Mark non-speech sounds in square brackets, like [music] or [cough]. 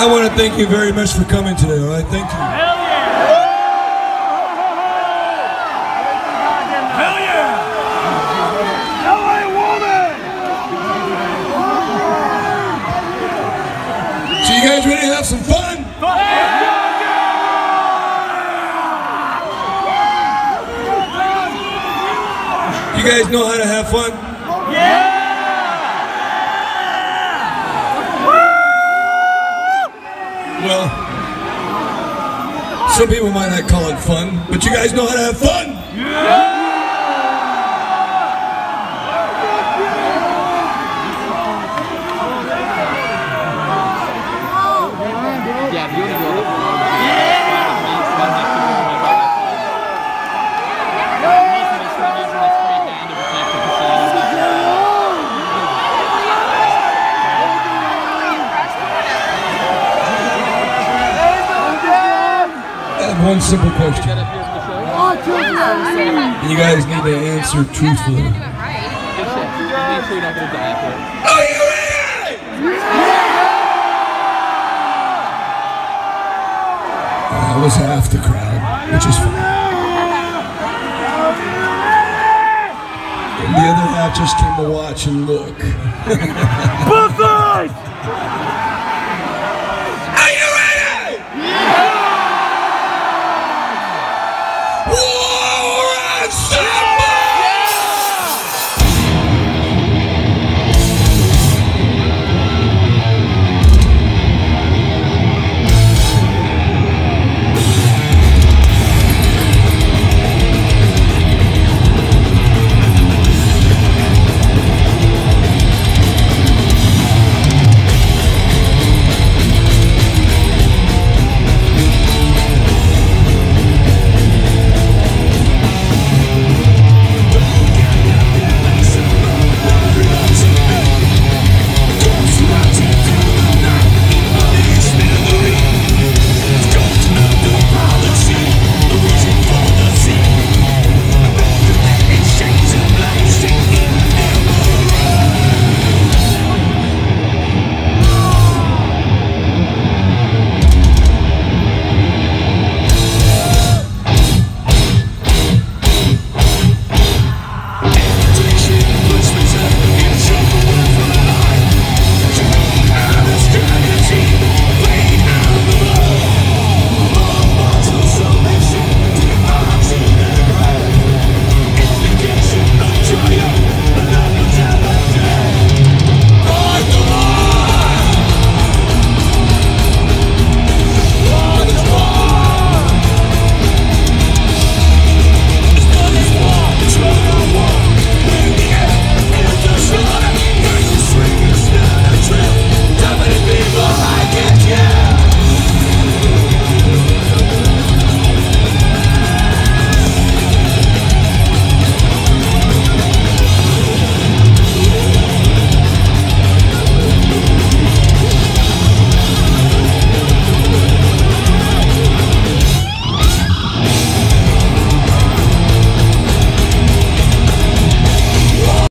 I want to thank you very much for coming today, all right? Thank you. Hell yeah! Hell yeah! LA woman! So you guys ready to have some fun? You guys know how to have fun? Well, some people might not call it fun, but you guys know how to have fun. Yeah, one simple question. You guys need to answer truthfully. Make sure you're not gonna die after. You ready? That was half the crowd, which is fine. And the other half just came to watch and look. [laughs] Bullseye!